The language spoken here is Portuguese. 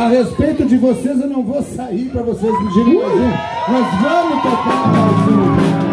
A respeito de vocês, eu não vou sair para vocês pedirem mais um. Nós vamos tocar mais um.